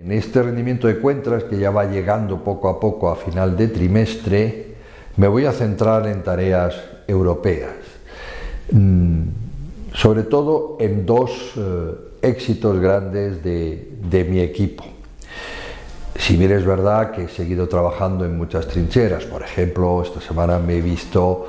En este rendimiento de cuentas, que ya va llegando poco a poco a final de trimestre, me voy a centrar en tareas europeas, mm, sobre todo en dos eh, éxitos grandes de, mi equipo. Si bien es verdad que he seguido trabajando en muchas trincheras, por ejemplo, esta semana me he visto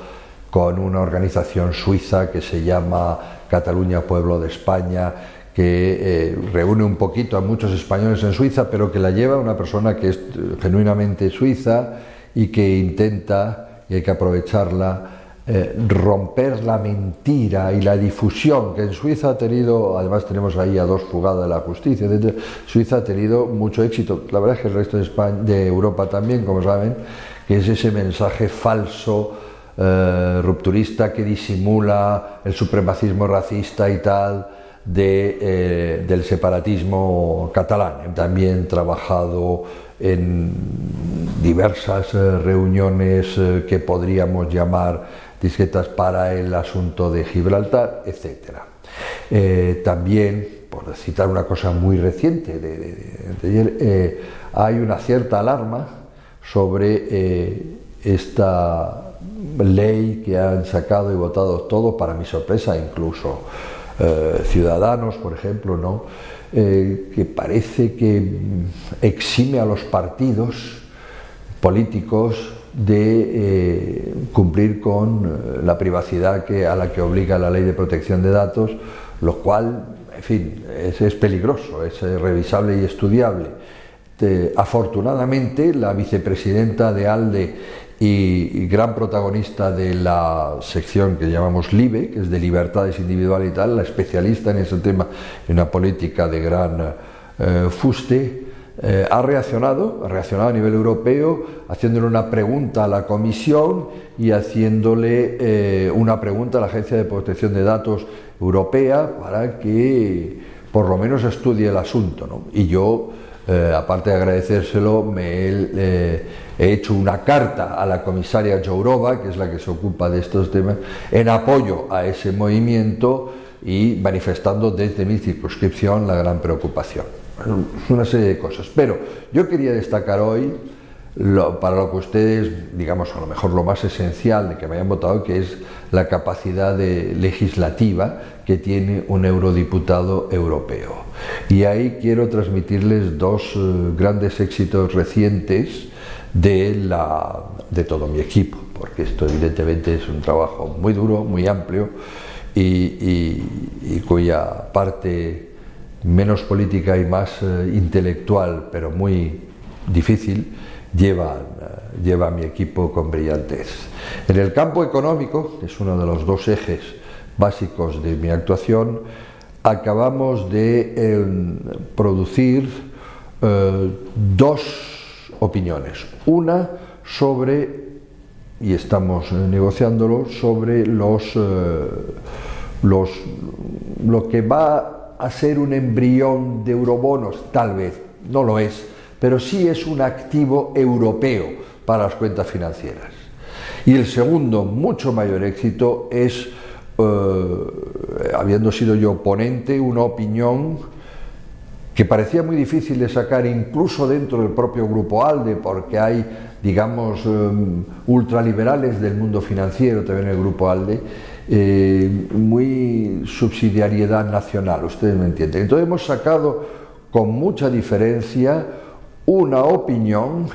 con una organización suiza que se llama Cataluña Pueblo de España, que eh, reúne un poquito a muchos españoles en Suiza, pero que la lleva una persona que es eh, genuinamente suiza y que intenta, y hay que aprovecharla, eh, romper la mentira y la difusión que en Suiza ha tenido, además tenemos ahí a dos fugadas de la justicia, Suiza ha tenido mucho éxito, la verdad es que el resto de, España, de Europa también, como saben, que es ese mensaje falso, rupturista que disimula el supremacismo racista y tal, eh, del separatismo catalán. También trabajado en diversas eh, reuniones eh, que podríamos llamar discretas para el asunto de Gibraltar, etc. también, por citar una cosa muy reciente de, ayer, hay una cierta alarma sobre esta ley que han sacado y votado todos, para mi sorpresa incluso eh, ciudadanos, por ejemplo, ¿no? Eh, que parece que exime a los partidos políticos de eh, cumplir con la privacidad que, a la que obliga la ley de protección de datos, lo cual, en fin, es peligroso, es revisable y estudiable. afortunadamente, la vicepresidenta de ALDE y, gran protagonista de la sección que llamamos LIBE, que es de libertades individuales y tal, la especialista en ese tema, en una política de gran eh, fuste, eh, ha reaccionado, ha reaccionado a nivel europeo, haciéndole una pregunta a la Comisión y haciéndole eh, una pregunta a la Agencia de Protección de Datos Europea para que por lo menos estudie el asunto. Y yo eh, aparte de agradecérselo, me eh, he hecho una carta a la comisaria Jourova, que es la que se ocupa de estos temas, en apoyo a ese movimiento y manifestando desde mi circunscripción la gran preocupación. Una serie de cosas. Pero yo quería destacar hoy para lo que ustedes, digamos, a lo mejor lo más esencial de que me hayan votado, que es la capacidad legislativa que tiene un eurodiputado europeo. Y ahí quiero transmitirles dos eh, grandes éxitos recientes de, la, de todo mi equipo, porque esto evidentemente es un trabajo muy duro, muy amplio y, cuya parte menos política y más eh, intelectual, pero muy difícil, lleva, lleva a mi equipo con brillantez. En el campo económico, que es uno de los dos ejes básicos de mi actuación, acabamos de em, producir eh, dos opiniones. Una sobre, y estamos negociándolo, sobre los, eh, los, lo que va a ser un embrión de eurobonos, tal vez, no lo es, pero sí es un activo europeo para las cuentas financieras. Y el segundo, mucho mayor éxito, es, eh, habiendo sido yo ponente, una opinión que parecía muy difícil de sacar incluso dentro del propio grupo ALDE, porque hay, digamos, eh, ultraliberales del mundo financiero también en el grupo ALDE, eh, muy subsidiariedad nacional, ustedes me entienden. Entonces hemos sacado con mucha diferencia una opinión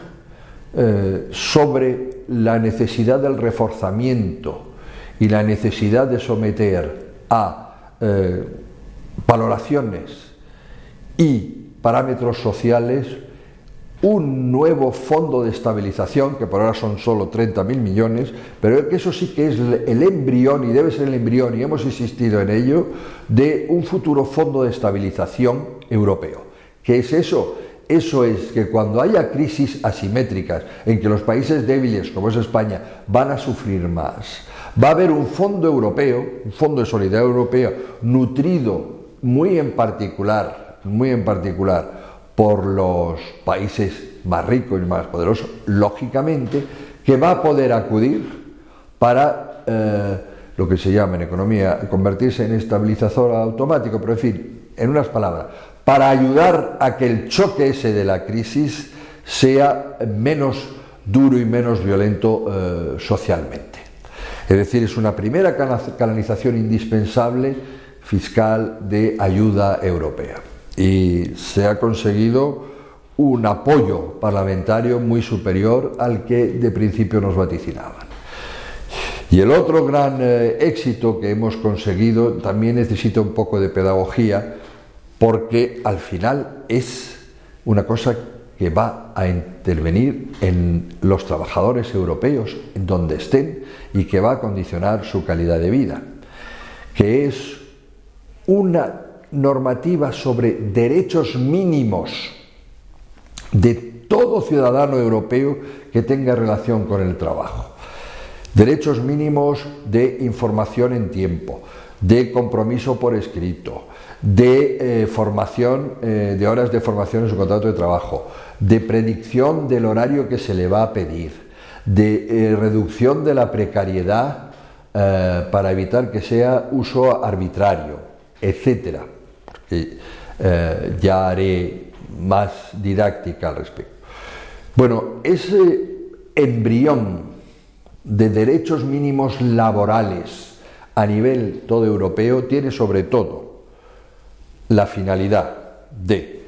eh, sobre la necesidad del reforzamiento y la necesidad de someter a eh, valoraciones y parámetros sociales un nuevo fondo de estabilización, que por ahora son solo 30.000 millones, pero que eso sí que es el embrión, y debe ser el embrión, y hemos insistido en ello, de un futuro fondo de estabilización europeo. ¿Qué es eso? Eso es que cuando haya crisis asimétricas en que los países débiles, como es España, van a sufrir más, va a haber un fondo europeo, un fondo de solidaridad europeo, nutrido muy en particular, muy en particular por los países más ricos y más poderosos, lógicamente, que va a poder acudir para eh, lo que se llama en economía convertirse en estabilizador automático, pero en fin, en unas palabras, para ayudar a que el choque ese de la crisis sea menos duro y menos violento eh, socialmente. Es decir, es una primera canalización indispensable fiscal de ayuda europea. Y se ha conseguido un apoyo parlamentario muy superior al que de principio nos vaticinaban. Y el otro gran eh, éxito que hemos conseguido también necesita un poco de pedagogía porque al final es una cosa que va a intervenir en los trabajadores europeos, donde estén, y que va a condicionar su calidad de vida, que es una normativa sobre derechos mínimos de todo ciudadano europeo que tenga relación con el trabajo. Derechos mínimos de información en tiempo, de compromiso por escrito, de eh, formación, eh, de horas de formación en su contrato de trabajo, de predicción del horario que se le va a pedir, de eh, reducción de la precariedad para evitar que sea uso arbitrario, etcétera. ya haré más didáctica al respecto. Bueno, ese embrión de derechos mínimos laborales a nivel todo europeo tiene sobre todo la finalidad de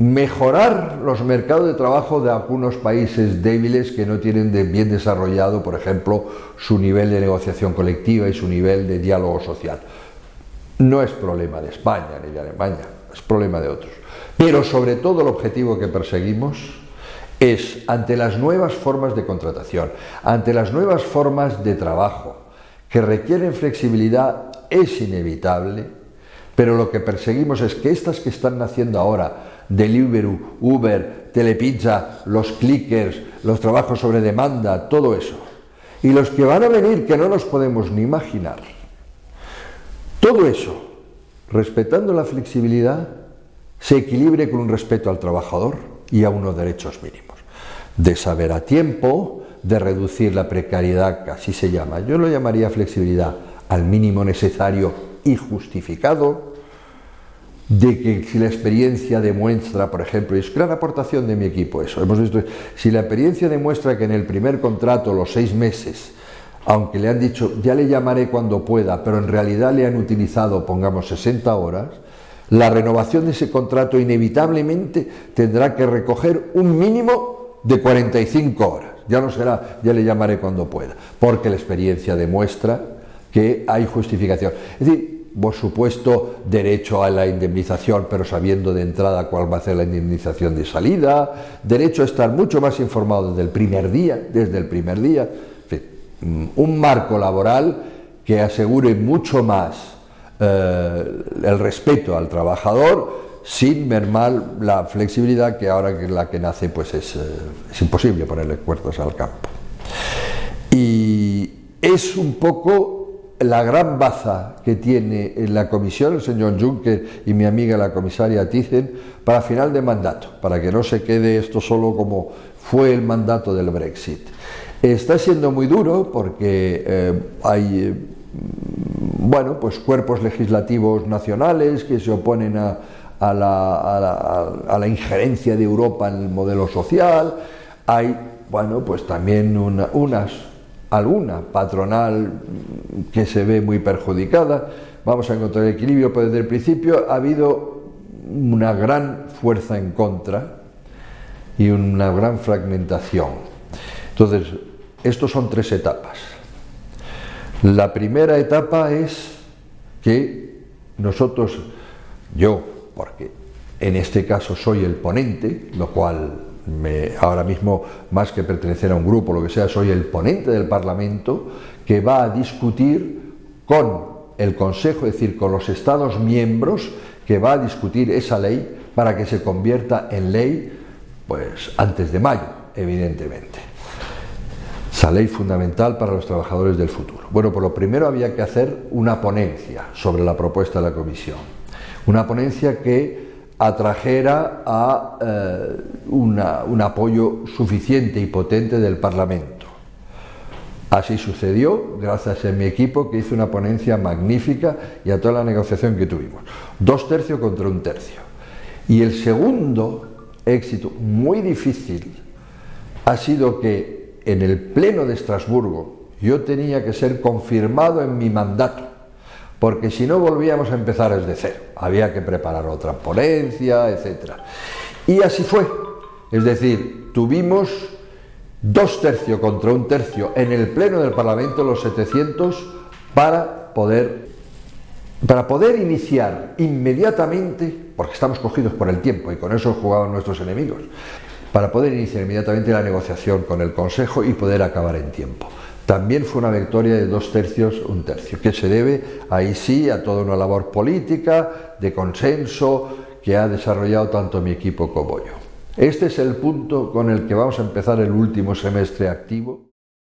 mejorar los mercados de trabajo de algunos países débiles que no tienen bien desarrollado, por ejemplo, su nivel de negociación colectiva y su nivel de diálogo social. No es problema de España ni de Alemania, es problema de otros. Pero sobre todo el objetivo que perseguimos es, ante las nuevas formas de contratación, ante las nuevas formas de trabajo que requieren flexibilidad, es inevitable pero lo que perseguimos es que estas que están naciendo ahora, Deliveroo, Uber, Telepizza, los clickers, los trabajos sobre demanda, todo eso, y los que van a venir que no nos podemos ni imaginar, todo eso, respetando la flexibilidad, se equilibre con un respeto al trabajador y a unos derechos mínimos, de saber a tiempo, de reducir la precariedad, que así se llama, yo lo llamaría flexibilidad, al mínimo necesario y justificado, de que si la experiencia demuestra, por ejemplo, y es gran aportación de mi equipo eso, hemos visto, si la experiencia demuestra que en el primer contrato, los seis meses, aunque le han dicho, ya le llamaré cuando pueda, pero en realidad le han utilizado, pongamos, 60 horas, la renovación de ese contrato inevitablemente tendrá que recoger un mínimo de 45 horas. Ya no será, ya le llamaré cuando pueda, porque la experiencia demuestra que hay justificación. Es decir, por supuesto, derecho a la indemnización, pero sabiendo de entrada cuál va a ser la indemnización de salida, derecho a estar mucho más informado desde el primer día, desde el primer día, mm, un marco laboral que asegure mucho más eh, el respeto al trabajador sin mermar la flexibilidad que ahora que la que nace pues es, eh, es imposible ponerle puertas al campo. Y es un poco la gran baza que tiene en la comisión el señor Juncker y mi amiga la comisaria Thyssen para final de mandato, para que no se quede esto solo como fue el mandato del Brexit. Está siendo muy duro porque eh, hay eh, bueno, pues cuerpos legislativos nacionales que se oponen a, la, injerencia de Europa en el modelo social. Hay bueno, pues también unas alguna patronal que se ve muy perjudicada. Vamos a encontrar equilibrio, pero desde el principio ha habido una gran fuerza en contra y una gran fragmentación. Entonces, estos son tres etapas. La primera etapa es que nosotros, yo, porque en este caso soy el ponente, lo cual ahora mismo, más que pertenecer a un grupo, lo que sea, soy el ponente del Parlamento que va a discutir con el Consejo, es decir, con los Estados miembros, que va a discutir esa ley para que se convierta en ley pues antes de mayo, evidentemente. Esa ley fundamental para los trabajadores del futuro. Bueno, por lo primero había que hacer una ponencia sobre la propuesta de la Comisión. Una ponencia que atrajera a eh, un apoyo suficiente y potente del Parlamento. Así sucedió, gracias a mi equipo que hizo una ponencia magnífica y a toda la negociación que tuvimos. Dos tercios contra un tercio. Y el segundo éxito, muy difícil, ha sido que en el Pleno de Estrasburgo yo tenía que ser confirmado en mi mandato, porque si no volvíamos a empezar desde cero. Había que preparar otra ponencia, etc. Y así fue. Es decir, tuvimos dos tercios contra un tercio en el Pleno del Parlamento, los 700, para poder, para poder iniciar inmediatamente, porque estamos cogidos por el tiempo y con eso jugaban nuestros enemigos, para poder iniciar inmediatamente la negociación con el Consejo y poder acabar en tiempo. También fue una victoria de dos tercios, un tercio, que se debe ahí sí a toda una labor política, de consenso, que ha desarrollado tanto mi equipo como yo. Este es el punto con el que vamos a empezar el último semestre activo.